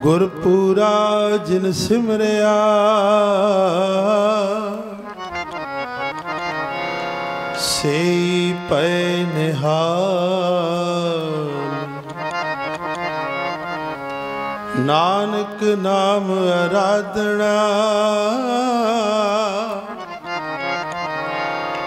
ਗੁਰਪੂਰਾ ਜਿਨ ਸਿਮਰਿਆ। ਸੇ ਪੈ ਨਿਹਾਲ। ਨਾਨਕ ਨਾਮ ਅਰਾਧਣਾ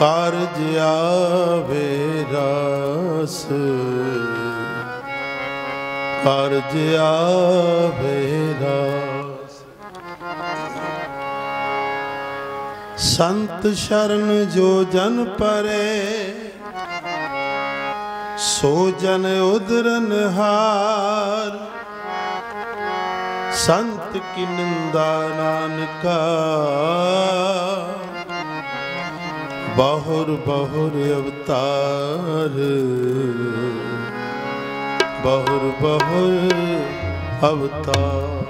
ਕਾਰਜ ਆਵੇ ਰਸ। ਕਾਰਜ ਆਵੇ ਸੰਤ ਸ਼ਰਨ ਜੋ ਜਨ ਪਰੇ, ਸੋ ਜਨ ਉਦਰਨ ਹਾਰ ਸੰਤ ਕੀ ਨਿੰਦਾ ਨਾਨਕਾ ਬਹੁਰ ਬਹੁਰ ਅਵਤਾਰ। ਬਹੁਰ ਬਹੁਰ ਅਵਤਾਰ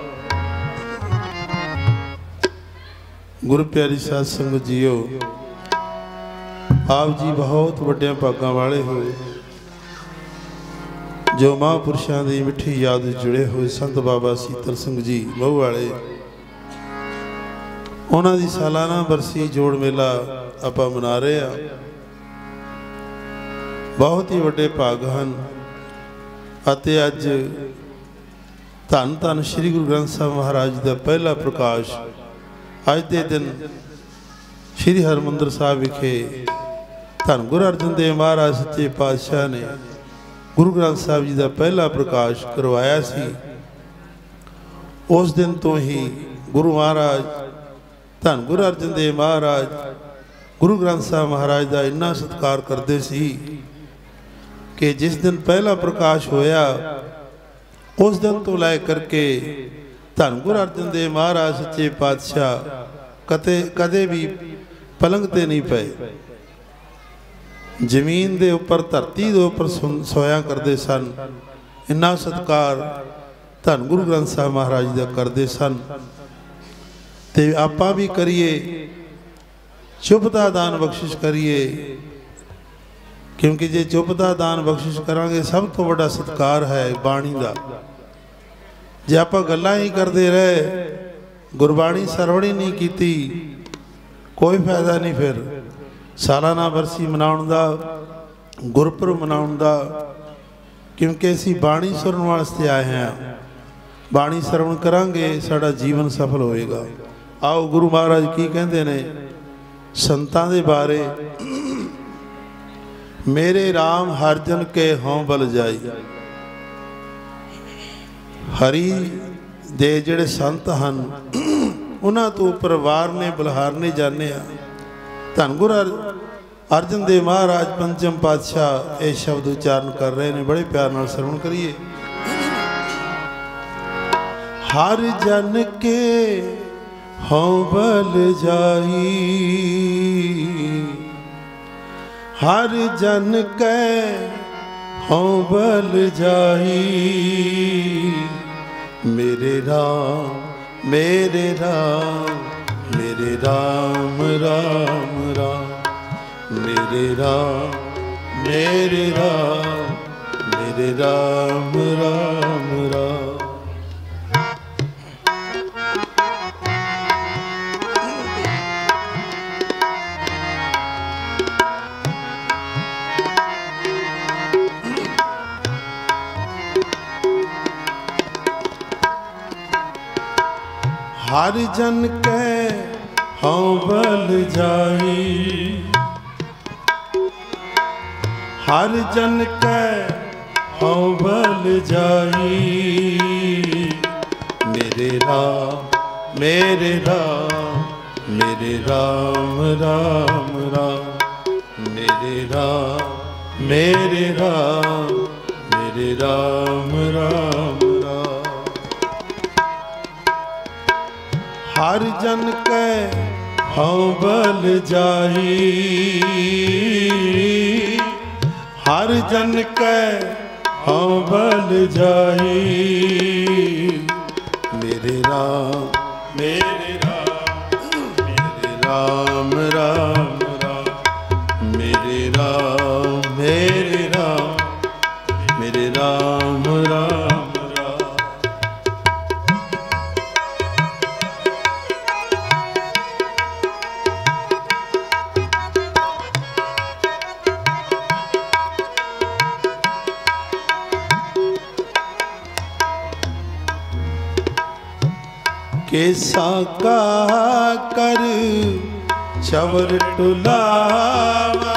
ਗੁਰੂ ਪਿਆਰੀ ਸਾਧ ਸੰਗਤ ਜੀਓ ਆਪ ਜੀ ਬਹੁਤ ਵੱਡਿਆਂ ਭਾਗਾਂ ਵਾਲੇ ਹੋਏ ਜੋ ਮਹਾਂਪੁਰਸ਼ਾਂ ਦੀ ਮਿੱਠੀ ਯਾਦ ਜੁੜੇ ਹੋਏ ਸੰਤ ਬਾਬਾ ਸੀਤਲ ਸਿੰਘ ਜੀ ਮਹੂ ਵਾਲੇ ਉਹਨਾਂ ਦੀ ਸਾਲਾਨਾ ਬਰਸੀ ਜੋੜ ਮੇਲਾ ਆਪਾਂ ਮਨਾ ਰਹੇ ਆ ਬਹੁਤ ਹੀ ਵੱਡੇ ਭਾਗ ਹਨ ਅਤੇ ਅੱਜ ਧੰਨ ਧੰਨ ਸ੍ਰੀ ਗੁਰੂ ਗ੍ਰੰਥ ਸਾਹਿਬ ਮਹਾਰਾਜ ਦਾ ਪਹਿਲਾ ਪ੍ਰਕਾਸ਼ ਅੱਜ ਦੇ ਦਿਨ ਸ੍ਰੀ ਹਰਮੰਦਰ ਸਾਹਿਬ ਵਿਖੇ ਧੰਨ ਗੁਰੂ ਅਰਜਨ ਦੇਵ ਮਹਾਰਾਜ ਸੱਚੇ ਪਾਤਸ਼ਾਹ ਨੇ ਗੁਰੂ ਗ੍ਰੰਥ ਸਾਹਿਬ ਜੀ ਦਾ ਪਹਿਲਾ ਪ੍ਰਕਾਸ਼ ਕਰਵਾਇਆ ਸੀ। ਉਸ ਦਿਨ ਤੋਂ ਹੀ ਗੁਰੂ ਮਹਾਰਾਜ, ਧੰਨ ਗੁਰੂ ਅਰਜਨ ਦੇਵ ਮਹਾਰਾਜ, ਗੁਰੂ ਗ੍ਰੰਥ ਸਾਹਿਬ ਮਹਾਰਾਜ ਦਾ ਇੰਨਾ ਸਤਿਕਾਰ ਕਰਦੇ ਸੀ ਕਿ ਜਿਸ ਦਿਨ ਪਹਿਲਾ ਪ੍ਰਕਾਸ਼ ਹੋਇਆ, ਉਸ ਦਿਨ ਤੋਂ ਲੈ ਕਰਕੇ ਧੰਨ ਗੁਰੂ ਅਰਜਨ ਦੇਵ ਮਹਾਰਾਜ, ਸੱਚੇ ਪਾਤਸ਼ਾਹ, ਕਦੇ ਕਦੇ ਵੀ ਪਲੰਗ ਤੇ ਨਹੀਂ ਪਏ। ਜ਼ਮੀਨ ਦੇ ਉੱਪਰ, ਧਰਤੀ ਦੇ ਉੱਪਰ ਸੋਇਆ ਕਰਦੇ ਸਨ। ਇੰਨਾ ਸਤਕਾਰ ਧੰਨ ਗੁਰੂ ਗ੍ਰੰਥ ਸਾਹਿਬ ਮਹਾਰਾਜ ਦਾ ਕਰਦੇ ਸਨ। ਤੇ ਆਪਾਂ ਵੀ ਕਰੀਏ ਚੁੱਪ ਦਾ ਦਾਨ ਬਖਸ਼ਿਸ਼ ਕਰੀਏ। ਕਿਉਂਕਿ ਜੇ ਚੁੱਪ ਦਾ ਦਾਨ ਬਖਸ਼ਿਸ਼ ਕਰਾਂਗੇ, ਸਭ ਤੋਂ ਵੱਡਾ ਸਤਕਾਰ ਹੈ ਬਾਣੀ ਦਾ। ਜੇ ਆਪਾਂ ਗੱਲਾਂ ਹੀ ਕਰਦੇ ਰਹੇ, ਗੁਰਬਾਣੀ ਸਰਵਣੀ ਨਹੀਂ ਕੀਤੀ, ਕੋਈ ਫਾਇਦਾ ਨਹੀਂ ਫਿਰ। ਸਾਲਾਨਾ ਵਰਸੀ ਮਨਾਉਣ ਦਾ, ਗੁਰਪੁਰਬ ਮਨਾਉਣ ਦਾ, ਕਿਉਂਕਿ ਅਸੀਂ ਬਾਣੀ ਸੁਣਨ ਵਾਸਤੇ ਆਏ ਹਾਂ। ਬਾਣੀ ਸਰਵਣ ਕਰਾਂਗੇ, ਸਾਡਾ ਜੀਵਨ ਸਫਲ ਹੋਏਗਾ। ਆਓ ਗੁਰੂ ਮਹਾਰਾਜ ਕੀ ਕਹਿੰਦੇ ਨੇ? ਸੰਤਾਂ ਦੇ ਬਾਰੇ ਮੇਰੇ RAM ਹਰ ਜਨ ਕੇ ਹਉ ਬਲ ਜਾਈ। ਹਰੀ ਦੇ ਜਿਹੜੇ ਸੰਤ ਹਨ, ਉਹਨਾਂ ਤੋਂ ਪਰਿਵਾਰ ਨੇ ਬਲਹਾਰ ਜਾਣੇ ਆ। ਧੰਨ ਗੁਰੂ ਅਰਜਨ ਦੇਵ ਮਹਾਰਾਜ ਪੰਚਮ ਪਾਤਸ਼ਾਹ ਇਹ ਸ਼ਬਦ ਉਚਾਰਨ ਕਰ ਰਹੇ ਨੇ, ਬੜੇ ਪਿਆਰ ਨਾਲ ਸਰਵਣ ਕਰੀਏ। ਹਰ ਜਨ ਕੇ ਹਉ ਬਲ ਜਾਈ। ਹਰ ਜਨ ਕੈ ਹਉ ਬਲ ਜਾਈ ਮੇਰੇ ਰਾਮ ਮੇਰੇ ਰਾਮ ਮੇਰੇ ਰਾਮ ਰਾਮ ਰਾਮ। ਮੇਰੇ ਰਾਮ ਮੇਰੇ ਰਾਮ ਮੇਰੇ ਰਾਮ ਰਾਮ ਰਾਮ। ਹਰ ਜਨ ਕੈ ਹਉ ਬਲ ਜਾਈ ਹਰ ਜਨ ਕੈ ਹਉ ਬਲ ਜਾਈ ਮੇਰੇ ਰਾਮ ਮੇਰੇ ਰਾਮ ਮੇਰੇ ਰਾਮ ਰਾਮ ਰਾਮ। ਮੇਰੇ ਰਾਮ ਮੇਰੇ ਰਾਮ ਮੇਰੇ ਰਾਮ ਰਾਮ ਰਾਮ। ਹਰ ਜਨ ਕੈ ਹਉ ਬਲ ਜਾਈ ਹਰ ਜਨ ਕੈ ਹਉ ਬਲ ਜਾਈ ਮੇਰੇ ਰਾਮ, ਮੇਰੇ ਕੇਸਾ ਕਰ ਚਵਰ ਟੁਲਾਵਾ।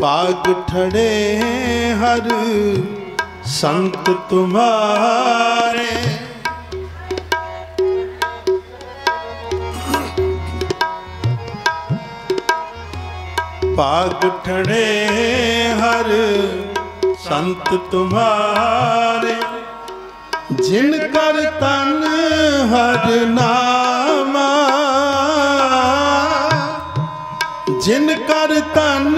ਪਾਗ ਠੜੇ ਹਰ ਸੰਤ ਤੁਮਾਰੇ। ਪਾਗ ਠੜੇ ਹਰ ਸੰਤ ਤੁਮਾਰੇ। ਜਿਨ ਕਰ ਤਨ ਹਰ ਨਾਮਾ ਜਿਨ ਕਰ ਤਨ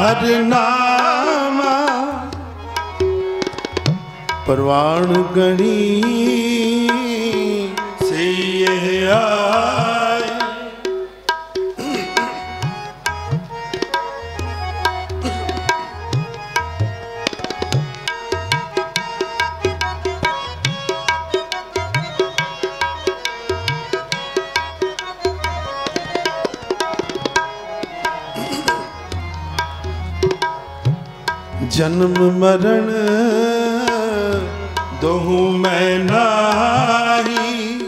ਹਰ ਨਾਮਾ ਪਰਵਾਣ ਗਣੀ ਸੇ ਇਹ ਆਏ ਜਨਮ ਮਰਨ ਦੋਹੂ ਮੈਂ ਨਾਹੀ।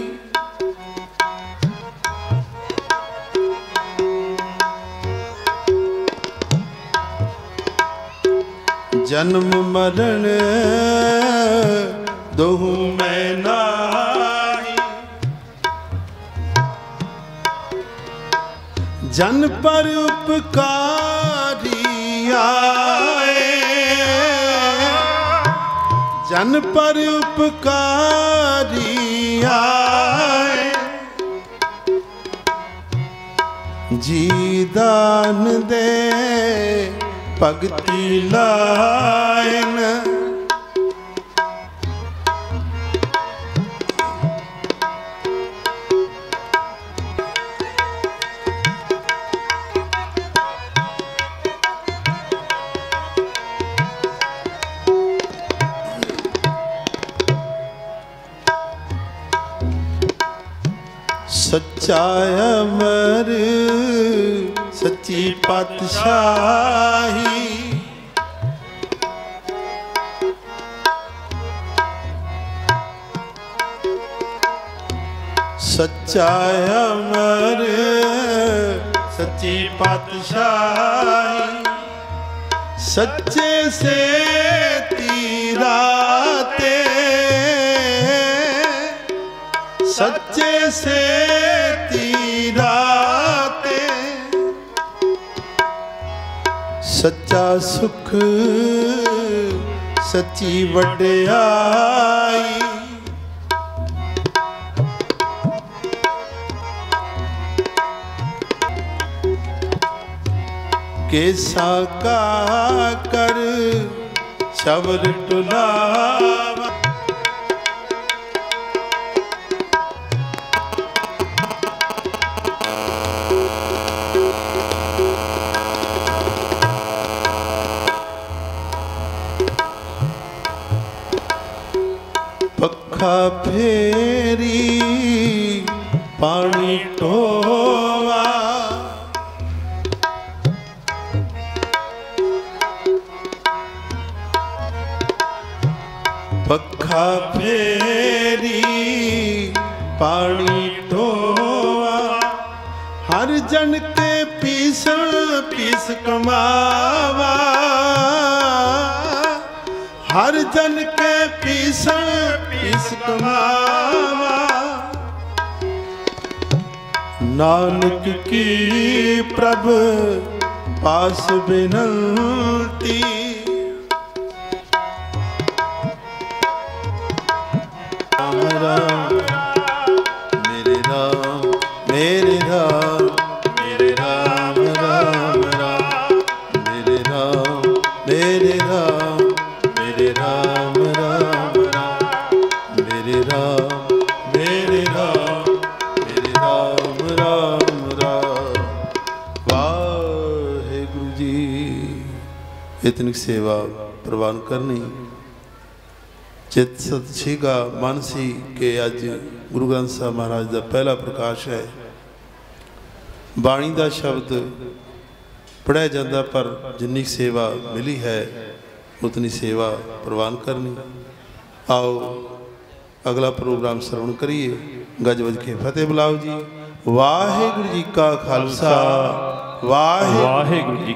ਜਨਮ ਮਰਨ ਦੋਹੂ ਮੈਂ ਨਾਹੀ। ਜਨ ਪਰ ਉਪਕਾਰੀ ਜਨ ਪਰ ਉਪਕਾਰੀ ਆਏ। ਜੀ ਦਾਨ ਦੇ ਭਗਤੀ ਲਾਇਨ। ਸੱਚਾ ਅਮਰ ਸੱਚੀ ਪਾਤਸ਼ਾਹੀ। ਸੱਚਾ ਅਮਰ ਸੱਚੀ ਪਾਤਸ਼ਾਹੀ। ਸੱਚੇ ਸੇ ਤੀਰਾ ਤੇ ਸੱਚੇ ਸੇ ਸੱਚਾ ਸੁਖ ਸੱਚੀ ਵਡਿਆਈ। ਕੇਸਾ ਕਾ ਕਰ ਸ਼ਬਦ ਟੁਲਾਵਾ ਪੱਖਾ ਫੇਰੀ, ਪਾਣੀ ਢੋਵਾ ਪੱਖਾ ਫੇਰੀ, ਪਾਣੀ ਢੋਵਾ ਹਰ ਜਨ ਕੇ ਪੀਸਣ, ਪੀਸ ਕਮਾਵਾ। ਹਰ ਜਨ ਕੇ ਪੀਸਣ ਪੀਸ ਕਮਾਵਾ ਨਾਨਕ ਕੀ ਪ੍ਰਭ ਪਾਸ ਬਿਨੰਤੀ ਰਾਮ ਰਾਮ। ਇਤਨੀ ਸੇਵਾ ਪ੍ਰਵਾਨ ਕਰਨੀ। ਚਿਤ ਸਤ ਸੀਗਾ, ਮਨ ਸੀ ਕਿ ਅੱਜ ਗੁਰੂ ਗ੍ਰੰਥ ਸਾਹਿਬ ਮਹਾਰਾਜ ਦਾ ਪਹਿਲਾ ਪ੍ਰਕਾਸ਼ ਹੈ। ਬਾਣੀ ਦਾ ਸ਼ਬਦ ਪੜਿਆ ਜਾਂਦਾ, ਪਰ ਜਿੰਨੀ ਕੁ ਸੇਵਾ ਮਿਲੀ ਹੈ, ਉਤਨੀ ਸੇਵਾ ਪ੍ਰਵਾਨ ਕਰਨੀ। ਆਓ, ਅਗਲਾ ਪ੍ਰੋਗਰਾਮ ਸਰਵਣ ਕਰੀਏ। ਗੱਜ ਵੱਜ ਕੇ ਫਤਿਹ ਬੁਲਾਓ ਜੀ। ਵਾਹਿਗੁਰੂ ਜੀ ਕਾ ਖਾਲਸਾ। ਵਾਹਿਗੁਰੂ ਵਾਹਿਗੁਰੂ ਜੀ